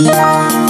Música